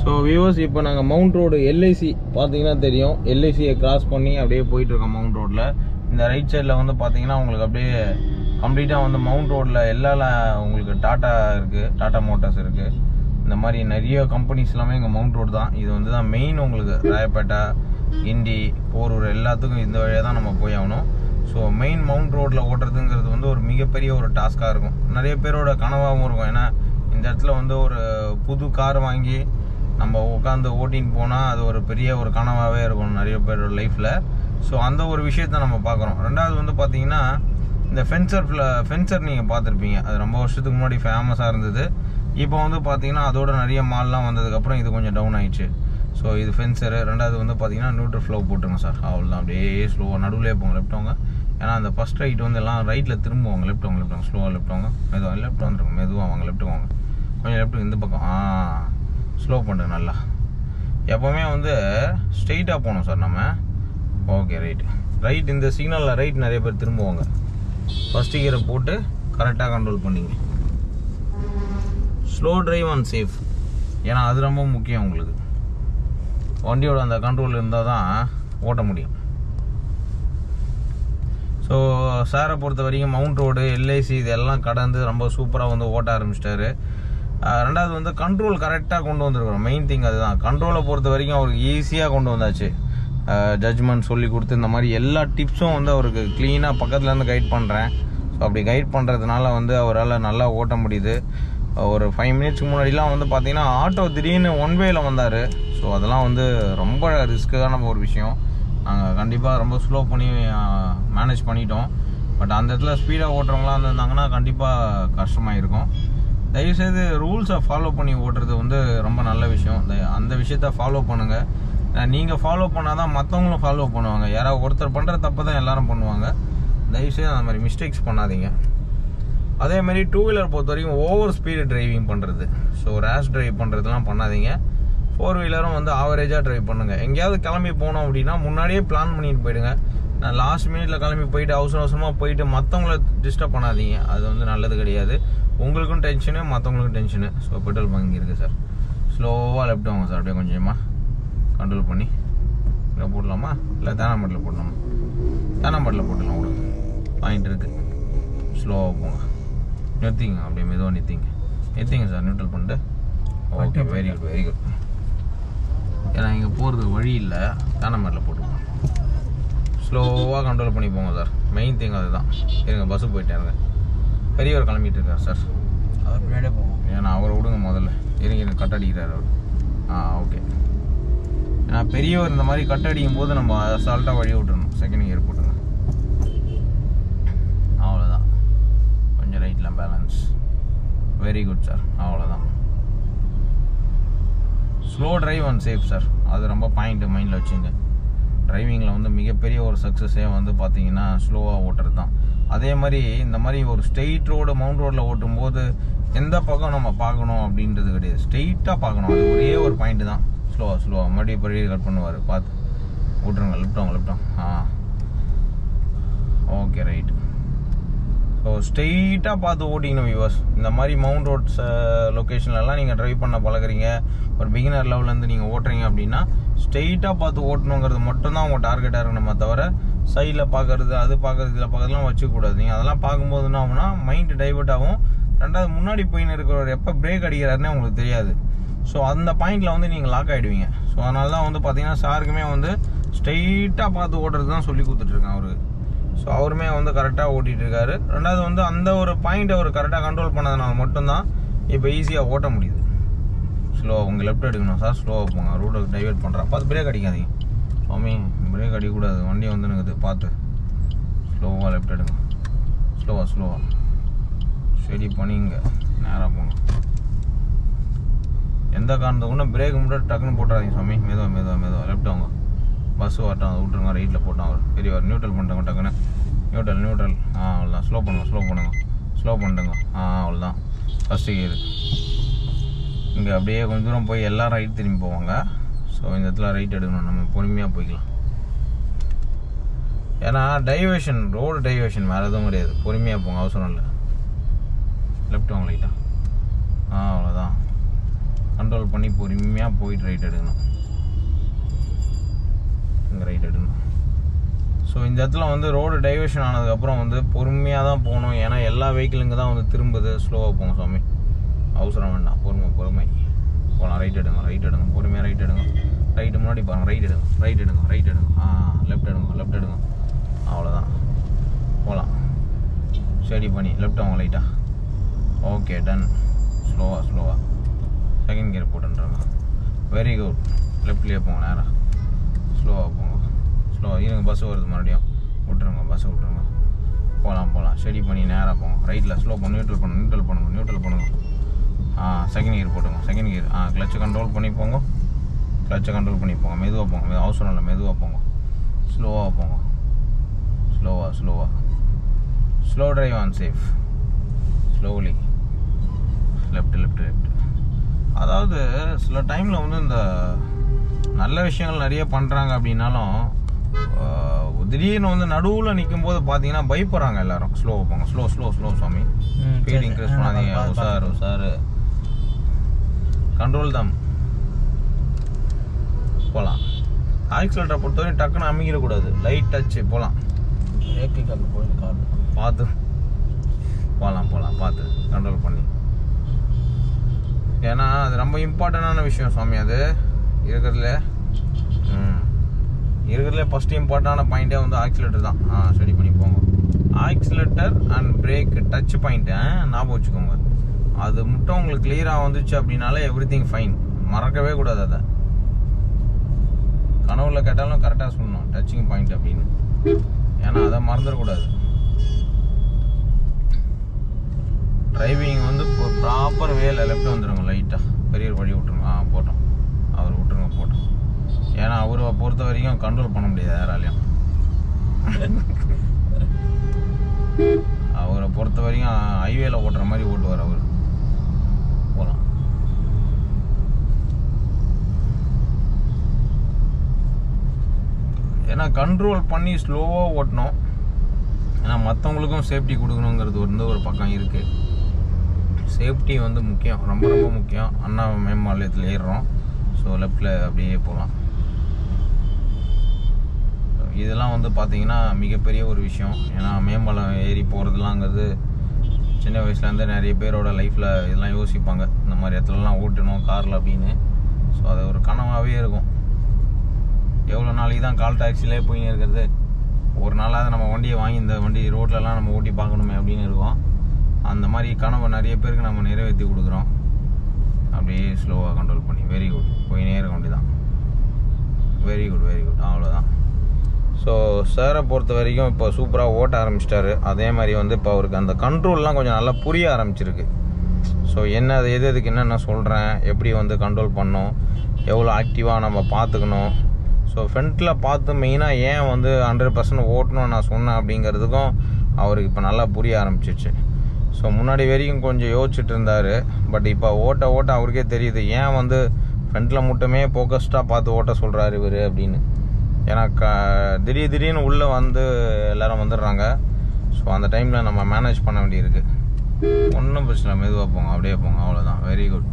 So viewers இப்போ நாங்கள் mount road LIC பார்த்தீங்கன்னா தெரியும். எல்ஐசியை கிராஸ் பண்ணி அப்படியே போயிட்டுருக்கோம் மவுண்ட் ரோட்டில் இந்த ரைட் சைடில் வந்து பார்த்தீங்கன்னா உங்களுக்கு அப்படியே கம்ப்ளீட்டாக வந்து மவுண்ட் ரோட்டில் எல்லா உங்களுக்கு டாட்டா இருக்குது டாட்டா மோட்டார்ஸ் இருக்குது இந்த மாதிரி நிறைய கம்பெனிஸ் எல்லாமே இங்கே மவுண்ட் ரோடு தான். இது வந்து தான் மெயின் உங்களுக்கு ராயப்பேட்டா கிண்டி போரூர் எல்லாத்துக்கும் இந்த வழியாக தான் நம்ம போய் ஆகணும். ஸோ மெயின் மவுண்ட் ரோட்டில் ஓட்டுறதுங்கிறது வந்து ஒரு மிகப்பெரிய ஒரு டாஸ்க்காக இருக்கும். நிறைய பேரோட கனவாகவும் இருக்கும். ஏன்னா இந்த இடத்துல வந்து ஒரு புது கார் வாங்கி நம்ம உட்காந்து ஓட்டின்னு போனால் அது ஒரு பெரிய ஒரு கனவாகவே இருக்கும் நிறைய பேரோட லைஃப்பில் ஸோ அந்த ஒரு விஷயத்த நம்ம பார்க்குறோம். ரெண்டாவது வந்து பார்த்தீங்கன்னா இந்த ஃபென்சர் ஃபென்சர் நீங்கள் பார்த்துருப்பீங்க. அது ரொம்ப வருஷத்துக்கு முன்னாடி ஃபேமஸாக இருந்தது. இப்போ வந்து பார்த்தீங்கன்னா அதோட நிறைய மால்லாம் வந்ததுக்கப்புறம் இது கொஞ்சம் டவுன் ஆயிடுச்சு. ஸோ இது ஃபென்சரு ரெண்டாவது வந்து பார்த்தீங்கன்னா நியூட்ரல் ஃப்ளோ போட்டுருங்க சார் அவ்வளோதான் அப்படியே ஸ்லோவாக நடுவில் போங்க லெஃப்ட் ஏன்னா அந்த ஃபஸ்ட் ரைட் வந்து எல்லாம் ரைட்டில் திரும்புவாங்க. லெஃப்ட் வாங்க ஸ்லோவாக லெஃப்ட் மெதுவாக லெஃப்ட் வந்துருங்க. மெதுவாக வாங்க லெஃப்ட் வாங்க. கொஞ்சம் லெஃப்ட் இந்த பக்கம். ஆ. ஸ்லோ பண்ணுறேன் நல்லா. எப்போவுமே வந்து ஸ்ட்ரெயிட்டாக போகணும் சார் நம்ம. ஓகே ரைட் ரைட் இந்த சிக்னலில் ரைட் நிறைய பேர் திரும்புவாங்க. ஃபஸ்ட்டு கியரை போட்டு கரெக்டாக கண்ட்ரோல் பண்ணிங்க. ஸ்லோ ட்ரைவ் அண்ட் சேஃப் ஏன்னா அது ரொம்ப முக்கியம் உங்களுக்கு. வண்டியோட அந்த கண்ட்ரோல் இருந்தால் தான் ஓட்ட முடியும். ஸோ சாரை பொறுத்த வரைக்கும் மவுண்ட் ரோடு எல்ஐசி இதெல்லாம் கடந்து ரொம்ப சூப்பராக வந்து ஓட்ட ஆரம்பிச்சிட்டாரு. ரெண்டாவது வந்து கண்ட்ரோல் கரெக்டாக கொண்டு வந்திருக்கிறோம் மெயின் திங் அதுதான். கண்ட்ரோலை பொறுத்த வரைக்கும் அவருக்கு ஈஸியாக கொண்டு வந்தாச்சு. ஜட்ஜ்மெண்ட் சொல்லி கொடுத்து இந்த மாதிரி எல்லா டிப்ஸும் வந்து அவருக்கு க்ளீனாக பக்கத்துலேருந்து கைட் பண்ணுறேன் ஸோ அப்படி கைட் பண்ணுறதுனால வந்து அவரால் நல்லா ஓட்ட முடியுது. ஒரு ஃபைவ் மினிட்ஸ்க்கு முன்னாடிலாம் வந்து பார்த்தீங்கன்னா ஆட்டோ திடீர்னு ஒன் வேயில் வந்தார். ஸோ அதெல்லாம் வந்து ரொம்ப ரிஸ்க்கான ஒரு விஷயம். நாங்கள் கண்டிப்பாக ரொம்ப ஸ்லோ பண்ணி மேனேஜ் பண்ணிட்டோம். பட் அந்த இடத்துல ஸ்பீடாக ஓட்டுறவங்களாம் இருந்தாங்கன்னா கண்டிப்பாக கஷ்டமாக இருக்கும் தயவுசெய்து ரூல்ஸை ஃபாலோ பண்ணி ஓட்டுறது வந்து ரொம்ப நல்ல விஷயம். த- அந்த விஷயத்த ஃபாலோ பண்ணுங்கள் நீங்கள் ஃபாலோ பண்ணால் தான் மற்றவங்களும் ஃபாலோ பண்ணுவாங்க. யாராவது ஒருத்தர் பண்ணுற தப்பு தான் எல்லாரும் பண்ணுவாங்க. தயவுசெய்து அந்த மாதிரி மிஸ்டேக்ஸ் பண்ணாதீங்க. அதே மாதிரி டூ வீலர் பொறுத்த வரைக்கும் ஓவர் ஸ்பீடு டிரைவிங் பண்ணுறது ஸோ ரேஷ் டிரைவ் பண்ணுறதுலாம் பண்ணாதீங்க. ஃபோர் வீலரும் வந்து ஆவரேஜாக டிரைவ் பண்ணுங்கள் எங்கேயாவது கிளம்பி போனோம் அப்படின்னா முன்னாடியே பிளான் பண்ணிட்டு போயிடுங்க. நான் லாஸ்ட் மினிட்ல கிளம்பி போயிட்டு அவசர அவசரமாக போயிட்டு மற்றவங்கள டிஸ்டர்ப் பண்ணாதீங்க. அது வந்து நல்லது கிடையாது. உங்களுக்கும் டென்ஷனு மற்றவங்களுக்கும் டென்ஷனு ஸோ பெட்ரோல் பங்க் இருக்குது சார் ஸ்லோவாக லெஃப்ட் வாங்க சார் அப்படியே கொஞ்சமாக கண்ட்ரோல் பண்ணி இல்லை போடலாமா? இல்லை தானாம்பட்டில் போடலாமா? தானாம்பட்டில் போட்டுடலாம் கூட பாயிண்ட் இருக்குது ஸ்லோவாக போங்க. நிறுத்திங்க அப்படியே மெதுவாக நிறுத்திங்க நிறுத்திங்க சார் நியூட்ரல் பண்ணிட்டு. Okay very good very good ஏன்னா இங்கே போகிறதுக்கு வழி இல்லை. தானாம்பட்டில் போட்டுக்கலாம். ஸ்லோவாக கண்ட்ரோல் பண்ணி போங்க சார் மெயின் திங் அதுதான். இருங்க பஸ்ஸு போயிட்டாருங்க பெரியவர் கிளம்பிட்டு இருக்கார் சார் அவர் பின்னாடியே போவோம். ஏன்னா அவரை விடுங்க முதல்ல. இருங்க இருங்க கட் அடிக்கிறார் அவர். ஆ ஓகே ஏன்னா பெரியவர் இந்த மாதிரி கட் அடிக்கும் போது நம்ம அசால்ட்டாக வழி விட்டுறணும். செகண்ட் கியர் போட்டுங்க அவ்வளோதான் கொஞ்சம் ரைட்டில் பேலன்ஸ் வெரி குட் சார் அவ்வளோதான் slow drive and safe sir அது ரொம்ப பாயிண்ட் மைண்டில் வச்சுங்க. டிரைவிங்கில் வந்து மிகப்பெரிய ஒரு சக்ஸஸே வந்து பார்த்தீங்கன்னா ஸ்லோவாக ஓட்டுறது தான் அதே மாதிரி இந்த மாதிரி ஒரு ஸ்ட்ரெயிட் ரோடு மவுண்ட் ரோட்டில் ஓட்டும்போது எந்த பக்கம் நம்ம பார்க்கணும் அப்படின்றது கிடையாது. ஸ்ட்ரெயிட்டாக பார்க்கணும். அது ஒரே ஒரு பாயிண்ட் தான். ஸ்லோவாக ஸ்லோவாக மறுபடியும் படி கட் பண்ணுவார். பார்த்து விட்ருங்க லிப்டோங்க லிப்டோம் ஆ. ஓகே ரைட் ஸோ ஸ்ட்ரெயிட்டாக பார்த்து ஓட்டிக்கணும் வியூவர்ஸ் இந்த மாதிரி மவுண்ட் ரோட்ஸ் லொக்கேஷன்லலாம் நீங்கள் ட்ரைவ் பண்ண பழகுறீங்க. ஒரு பிகினர் லெவல்லேருந்து நீங்கள் ஓட்டுறீங்க அப்படின்னா ஸ்ட்ரெயிட்டாக பார்த்து ஓட்டணுங்கிறது மட்டும்தான் அவங்க டார்கெட்டாக இருக்கணுமே தவிர சைடில் பார்க்கறது அது பார்க்கறது இதில் பார்க்கறதுலாம் வச்சுக்கூடாது நீங்கள் அதெல்லாம் பார்க்கும்போது என்ன ஆகும்னா மைண்டு டைவெர்ட் ஆகும். ரெண்டாவது முன்னாடி போயின்னு இருக்கிறவர் எப்போ பிரேக் அடிக்கிறாருன்னே உங்களுக்கு தெரியாது. ஸோ அந்த பாயிண்டில் வந்து நீங்கள் லாக் ஆகிடுவீங்க ஸோ அதனால தான் வந்து பார்த்தீங்கன்னா சாருக்குமே வந்து ஸ்ட்ரெயிட்டாக பார்த்து ஓட்டுறது தான் சொல்லி கொடுத்துட்ருக்கேன் அவருக்கு ஸோ அவருமே வந்து கரெக்டாக ஓட்டிகிட்டு இருக்காரு. ரெண்டாவது வந்து அந்த ஒரு பாயிண்ட் அவர் கரெக்டாக கண்ட்ரோல் பண்ணதுனால மட்டும்தான் இப்போ ஈஸியாக ஓட்ட முடியுது. ஸ்லோவாக உங்கள் லெஃப்ட் எடுக்கணும் சார் ஸ்லோவாக போங்க. ரூட்டை டைவெர்ட் பண்ணுறேன் பார்த்து பிரேக் அடிக்காதீங்க. சுவாமி பிரேக் அடிக்கக்கூடாது. வண்டி வந்து இருக்குது பார்த்து. ஸ்லோவாக லெஃப்ட் எடுங்க. ஸ்லோவாக ஸ்லோவாக சரி பண்ணிங்க. நேராக போங்க. எந்த காரணத்துக்கு கூட பிரேக் மட்டும் டக்குன்னு போட்டுறாதீங்க சுவாமி. மெதுவாக மெதுவாக மெதுவாக லெஃப்ட் அவங்க பஸ் வரட்டும் அதை விட்ருங்க ரைட்டில் போட்டோம் அவர். பெரியவர் நியூட்ரல் பண்ணுறவங்க டக்குன்னு. நியூட்ரல் நியூட்ரல் ஆ அவ்வளோதான் ஸ்லோ பண்ணுங்க ஸ்லோ பண்ணுங்க. ஸ்லோ பண்ணிட்டுங்க. ஆ அவ்வளோதான் ஃபஸ்ட்டு கியர் இங்கே அப்படியே கொஞ்சம் தூரம் போய் எல்லாம் ரைட் திரும்பி போவாங்க. ஸோ இந்த இடத்துல ரைட் எடுக்கணும். நம்ம பொறுமையாக போய்க்கலாம். ஏன்னா டைவர்ஷன் ரோடு டைவர்ஷன் வேறு எதுவும் கிடையாது. பொறுமையாக போங்க. அவசரம் இல்லை. லெஃப்ட் வாங்க லைட்டாக ஆ? அவ்வளோதான் கண்ட்ரோல் பண்ணி பொறுமையாக போயிட்டு ரைட் எடுக்கணும். இங்கே ரைட் எடுக்கணும். ஸோ இந்த இடத்துல வந்து ரோடு டைவர்ஷன் ஆனதுக்கப்புறம் வந்து பொறுமையாக தான் போகணும். ஏன்னா எல்லா வெஹிக்கிளுங்க தான் வந்து திரும்புது. ஸ்லோவாக போங்க சாமி அவசரம் வேண்டாம் பொறுமை பொறுமை போகலாம் ரைட் எடுங்க ரைட் எடுங்க. பொறுமையாக ரைட் எடுங்க. ரைட்டு முன்னாடி பாருங்க ரைட் எடுங்க. ரைட் எடுங்க ரைட் எடுங்க. ஆ லெஃப்ட் எடுங்க லெஃப்ட் எடுங்க. அவ்வளோதான் போகலாம் சரி பண்ணி. லெஃப்ட் அவங்க லைட்டா ஓகே டன் ஸ்லோவாக ஸ்லோவாக செகண்ட் கியர் போட்டுன்றாங்க வெரி குட் லெஃப்ட்லேயே போங்க நேராக ஸ்லோவாக போங்க. ஸ்லோவாக இருங்க பஸ் வருது மறுபடியும். விட்டுருங்க பஸ்ஸை விட்டுருங்க. போகலாம் போகலாம் ஸ்டடி பண்ணி நேராக போங்க. ரைட்டில் ஸ்லோ பண்ணி நியூட்ரல் பண்ணுங்க நியூட்ரல் பண்ணுங்க நியூட்ரல் பண்ணுங்க. ஆ செகண்ட் கியர் போட்டுங்க செகண்ட் கியர் ஆ கிளச்சை கண்ட்ரோல் பண்ணி போங்க. கிளச்சை கண்ட்ரோல் பண்ணி போங்க. மெதுவாக போங்க. அவசரம் இல்லை மெதுவாக போங்க. ஸ்லோவாக போங்க. ஸ்லோவாக ஸ்லோவாக slow drive and safe slowly left left left அதாவது சில டைமில் வந்து இந்த நல்ல விஷயங்கள் நிறைய பண்ணுறாங்க அப்படின்னாலும் திடீர்னு வந்து நடுவில் நிற்கும் போது பார்த்தீங்கன்னா பயப்படுறாங்க எல்லாரும். ஸ்லோ போங்க. ஸ்லோ ஸ்லோ ஸ்லோ சாமி ம், ஸ்பீட் இன்க்ரீஸ் பண்ணாதீங்க. உஷார். உஷார். கண்ட்ரோல் தான். போகலாம் ஆக்சிலேட்டரை பொறுத்தவரை டக்குன்னு அமைக்கிடக்கூடாது லைட் டச்சு போகலாம் பிரேக்கு அங்கே போய் பார்த்து. போகலாம் போகலாம் பார்த்து. கண்ட்ரோல் பண்ணி. ஏன்னா அது ரொம்ப இம்பார்ட்டண்டான விஷயம் சுவாமி அது. இருக்கிறதுல ம். இருக்கிறதுல ஃபஸ்ட் இம்பார்ட்டண்டான பாயிண்டே வந்து ஆக்சிலேட்டர் தான். ஆ ஸ்டடி பண்ணி போங்க. Accelerator and brake touch point ஞாபகம் வச்சுக்கோங்க. அது மட்டும் உங்களுக்கு கிளியராக வந்துச்சு அப்படின்னாலே எவ்ரி திங் ஃபைன் மறக்கவே கூடாது அதை. கனவுல கேட்டாலும் கரெக்டாக சொல்லணும். டச்சிங் பாயிண்ட் அப்படின்னு. ஏன்னா அதை மறந்துடக்கூடாது டிரைவிங் வந்து ப்ராப்பர் வேல லெஃப்ட் வந்துடுங்க லைட்டாக பெரிய வழி விட்டுருங்க. ஆ போட்டோம். அவர் விட்டுருங்க போட்டோம். ஏன்னா அவரை பொறுத்த வரைக்கும் கண்ட்ரோல் பண்ண முடியாது யாராலையும். அவரை பொறுத்த வரைக்கும் ஹைவேல ஓட்டுற மாதிரி ஓட்டுவார் அவர் போகலாம் ஏன்னா கண்ட்ரோல் பண்ணி ஸ்லோவாக ஓட்டணும். ஏன்னா மற்றவங்களுக்கும் சேஃப்டி கொடுக்கணுங்கிறது வந்து ஒரு பக்கம் இருக்குது சேஃப்டி வந்து முக்கியம். ரொம்ப ரொம்ப முக்கியம். அண்ணா மேம்பாளையத்தில் ஏறுறோம். ஸோ லெஃப்டில் அப்படியே போகலாம் இதெல்லாம் வந்து பார்த்தீங்கன்னா மிகப்பெரிய ஒரு விஷயம். ஏன்னா மேம்பாலம் ஏறி போகிறதுலாங்கிறது சின்ன வயசுலேருந்து நிறைய பேரோட லைஃப்பில் இதெல்லாம் யோசிப்பாங்க. இந்த மாதிரி இடத்துலலாம் ஓட்டணும் காரில் அப்படின்னு. ஸோ அது ஒரு கனவாகவே இருக்கும். எவ்வளோ நாளைக்கு தான் கால் டாக்ஸிலே போய் இருக்கிறது ஒரு நாளாவது நம்ம வண்டியை வாங்கி இந்த வண்டி ரோட்லலாம் நம்ம ஓட்டி பார்க்கணுமே அப்படின்னு இருக்கும். அந்த மாதிரி கனவை நிறைய பேருக்கு நம்ம நிறைவேற்றி கொடுக்குறோம். அப்படியே ஸ்லோவாக கண்ட்ரோல் பண்ணி. வெரி குட் நேர வண்டி தான் வெரி குட் வெரி குட் அவ்வளோதான் ஸோ சாரை பொறுத்த வரைக்கும் இப்போ சூப்பராக ஓட்ட ஆரம்பிச்சிட்டாரு. அதே மாதிரி வந்து இப்போ அவருக்கு அந்த கண்ட்ரோல்லாம் கொஞ்சம் நல்லா புரிய ஆரம்பிச்சிருக்கு. ஸோ என்ன அது எது எதுக்கு என்னென்ன சொல்கிறேன் எப்படி வந்து கண்ட்ரோல் பண்ணணும்? எவ்வளோ ஆக்டிவாக நம்ம பார்த்துக்கணும்? ஸோ ஃப்ரண்ட்டில் பார்த்து மெயினாக ஏன் வந்து ஹண்ட்ரட் பர்சன்ட் ஓட்டணும்னு நான் சொன்னேன் அப்படிங்கிறதுக்கும் அவருக்கு இப்போ நல்லா புரிய ஆரம்பிச்சிச்சு ஸோ முன்னாடி வரைக்கும் கொஞ்சம் யோசிச்சுட்டு இருந்தார். பட் இப்போ ஓட்ட ஓட்ட அவருக்கே தெரியுது. ஏன் வந்து ஃப்ரண்ட்டில் மட்டுமே ஃபோக்கஸ்டாக பார்த்து ஓட்ட சொல்கிறாரு இவர் அப்படின்னு. ஏன்னா க திடீர் திடீர்னு உள்ளே வந்து எல்லோரும் வந்துடுறாங்க. ஸோ அந்த டைமில் நம்ம மேனேஜ் பண்ண வேண்டியிருக்கு. ஒன்றும் பிரச்சனை மெதுவாக போங்க. அப்படியே போங்க. அவ்வளோதான் வெரி குட்